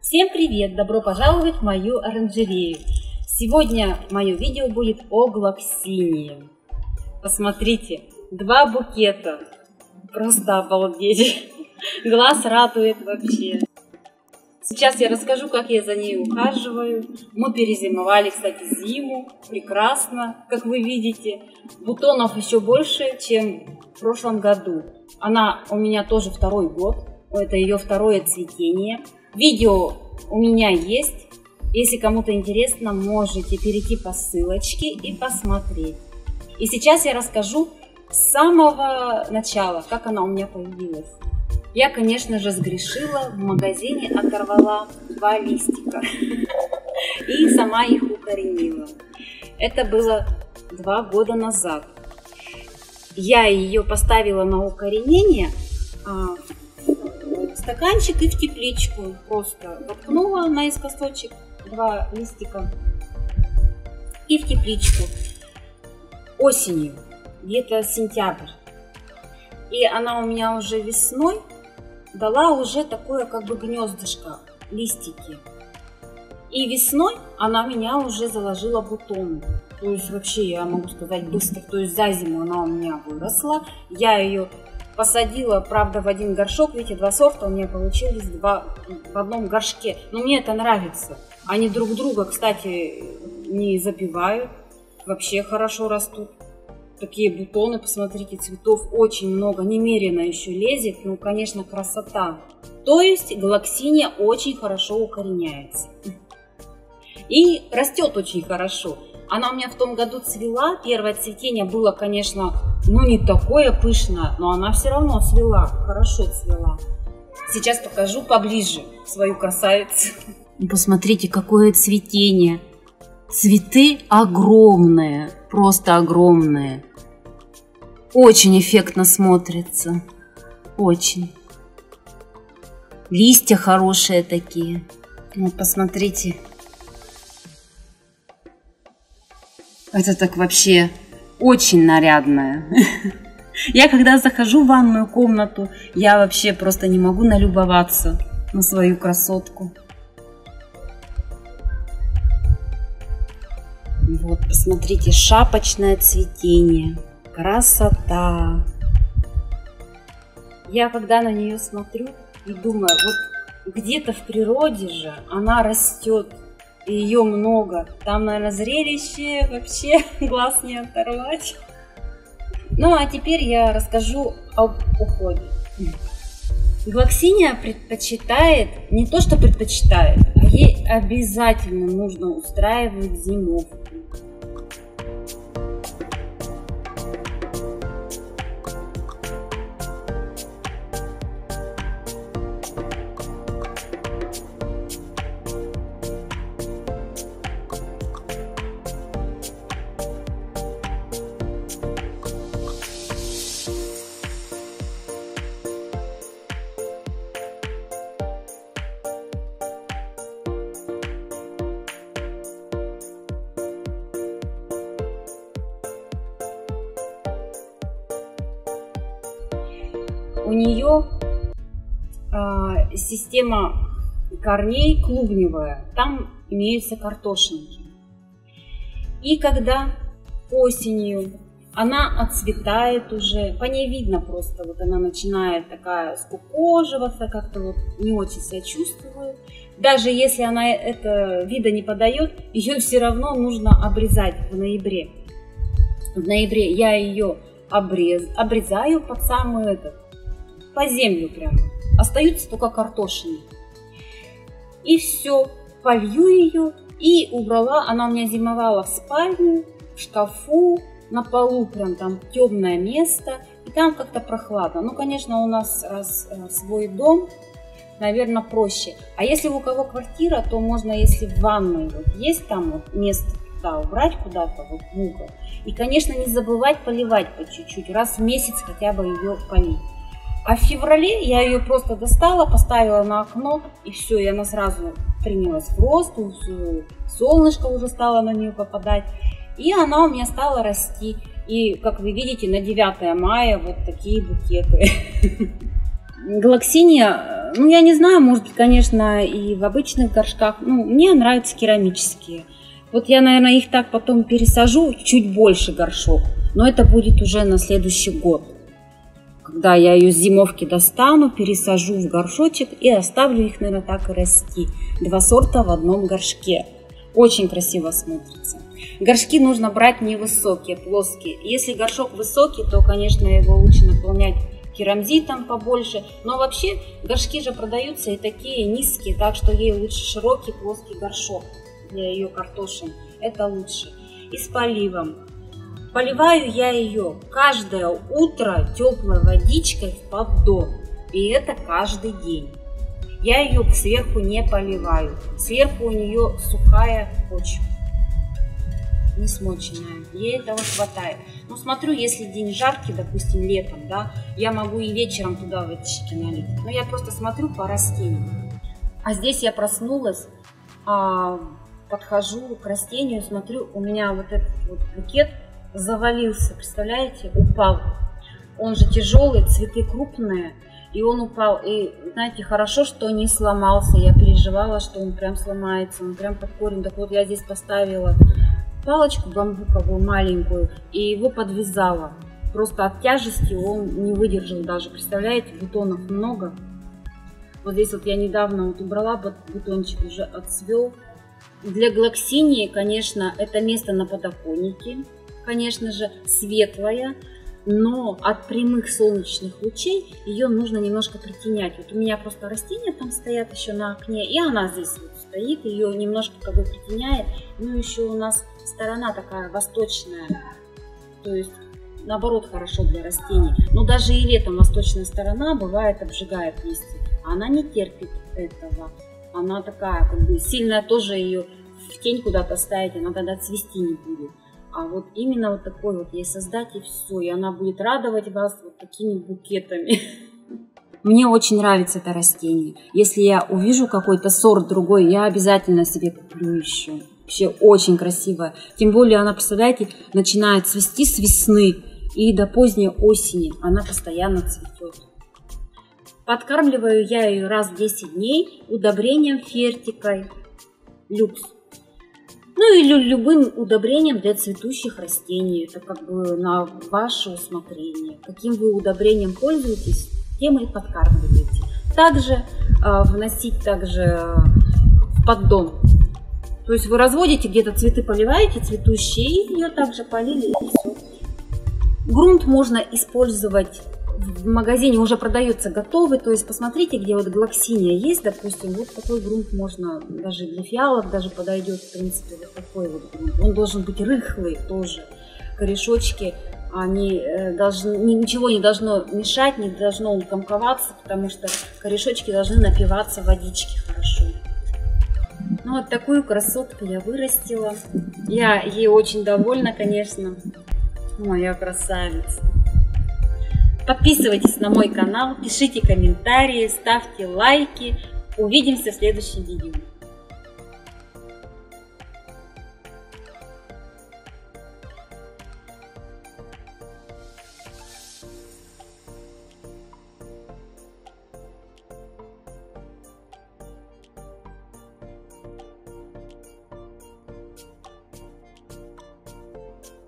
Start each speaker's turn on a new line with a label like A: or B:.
A: Всем привет! Добро пожаловать в мою оранжерею! Сегодня мое видео будет о глоксинии. Посмотрите, два букета. Просто обалдеть. Глаз радует вообще. Сейчас я расскажу, как я за ней ухаживаю. Мы перезимовали, кстати, зиму. Прекрасно, как вы видите. Бутонов еще больше, чем в прошлом году. Она у меня тоже второй год. Это ее второе цветение. Видео у меня есть. Если кому-то интересно, можете перейти по ссылочке и посмотреть. И сейчас я расскажу с самого начала, как она у меня появилась. Я, конечно же, сгрешила, в магазине оторвала два листика и сама их укоренила. Это было два года назад. Я ее поставила на укоренение а, в стаканчик и в тепличку. Просто воткнула наискосочек два листика и в тепличку осенью, где-то сентябрь. И она у меня уже весной дала уже такое как бы гнездышко, листики. И весной она меня уже заложила бутоны. То есть вообще, я могу сказать, быстро, то есть за зиму она у меня выросла. Я ее посадила, правда, в один горшок, видите, два сорта у меня получились два в одном горшке. Но мне это нравится. Они друг друга, кстати, не запивают, вообще хорошо растут такие бутоны, посмотрите, цветов очень много, немерено еще лезет, ну, конечно, красота. То есть галаксиния очень хорошо укореняется. И растет очень хорошо. Она у меня в том году цвела, первое цветение было, конечно, ну не такое пышное, но она все равно цвела, хорошо цвела. Сейчас покажу поближе свою красавицу. Посмотрите, какое цветение. Цветы огромные, просто огромные. Очень эффектно смотрится. Очень. Листья хорошие такие. Вот посмотрите. Это так вообще очень нарядное. Я когда захожу в ванную комнату, я вообще просто не могу налюбоваться на свою красотку. Вот, посмотрите, шапочное цветение. Красота! Я когда на нее смотрю и думаю, вот где-то в природе же она растет, и ее много. Там, наверное, зрелище вообще глаз не оторвать. Ну, а теперь я расскажу об уходе. Глоксиния предпочитает, не то что предпочитает, а ей обязательно нужно устраивать зимовку. У нее э, система корней клубневая, там имеются картошинки. И когда осенью она отцветает уже, по ней видно просто, вот она начинает такая скукоживаться, как-то вот не очень себя чувствует. Даже если она это вида не подает, ее все равно нужно обрезать в ноябре. В ноябре я ее обрез, обрезаю под самую этот, по землю прям. Остаются только картошины. И все, полью ее и убрала. Она у меня зимовала в спальне, в шкафу, на полу прям там темное место. И там как-то прохладно. Ну, конечно, у нас раз э, свой дом, наверное, проще. А если у кого квартира, то можно, если в ванной вот есть там вот место да, убрать куда-то вот в угол. И, конечно, не забывать поливать по чуть-чуть, раз в месяц хотя бы ее полить. А в феврале я ее просто достала, поставила на окно, и все, и она сразу принялась в рост, солнышко уже стало на нее попадать, и она у меня стала расти. И, как вы видите, на 9 мая вот такие букеты. галаксиния, ну, я не знаю, может быть, конечно, и в обычных горшках. Ну, мне нравятся керамические. Вот я, наверное, их так потом пересажу, чуть больше горшок. Но это будет уже на следующий год. Когда я ее с зимовки достану, пересажу в горшочек и оставлю их, наверное, так и расти. Два сорта в одном горшке. Очень красиво смотрится. Горшки нужно брать невысокие, плоские. Если горшок высокий, то, конечно, его лучше наполнять керамзитом побольше. Но вообще горшки же продаются и такие низкие, так что ей лучше широкий плоский горшок для ее картошин. Это лучше. И с поливом. Поливаю я ее каждое утро теплой водичкой в поддон. И это каждый день. Я ее сверху не поливаю. Сверху у нее сухая почва не смоченная. Ей этого хватает. Ну, смотрю, если день жаркий, допустим, летом, да, я могу и вечером туда водички налить. Но я просто смотрю по растениям. А здесь я проснулась, а, подхожу к растению, смотрю, у меня вот этот вот букет завалился, представляете, упал. Он же тяжелый, цветы крупные, и он упал. И, знаете, хорошо, что не сломался. Я переживала, что он прям сломается, он прям под корень. Так вот, я здесь поставила палочку бамбуковую маленькую и его подвязала. Просто от тяжести он не выдержал даже. Представляете, бутонов много. Вот здесь вот я недавно вот убрала, бутончик уже отцвел. Для глоксинии, конечно, это место на подоконнике. Конечно же, светлое, но от прямых солнечных лучей ее нужно немножко притенять. Вот у меня просто растения там стоят еще на окне, и она здесь вот стоит, ее немножко как бы притеняет. Ну, еще у нас сторона такая восточная, то есть наоборот хорошо для растений. Но даже и летом восточная сторона бывает обжигает листья, она не терпит этого. Она такая, как бы сильная тоже ее в тень куда-то ставить, она тогда цвести не будет. А вот именно вот такой вот ей создать и все, и она будет радовать вас вот такими букетами. Мне очень нравится это растение. Если я увижу какой-то сорт другой, я обязательно себе куплю еще. Вообще очень красивая. Тем более она, представляете, начинает цвести с весны и до поздней осени. Она постоянно цветет. Подкармливаю я ее раз в 10 дней удобрением фертикой люкс. Ну или любым удобрением для цветущих растений. Это как бы на ваше усмотрение. Каким вы удобрением пользуетесь, тем и подкармливаете. Также э, вносить также в поддон то есть вы разводите где-то цветы, поливаете цветущие, ее также полили, и все. Грунт можно использовать в магазине уже продается готовый, то есть посмотрите, где вот глоксиния есть, допустим, вот такой грунт можно, даже для фиалок даже подойдет, в принципе, вот такой вот грунт. Он должен быть рыхлый тоже, корешочки, они э, должны, ничего не должно мешать, не должно он комковаться, потому что корешочки должны напиваться водички хорошо. Ну, вот такую красотку я вырастила. Я ей очень довольна, конечно. Моя красавица. Подписывайтесь на мой канал, пишите комментарии, ставьте лайки. Увидимся в следующем видео.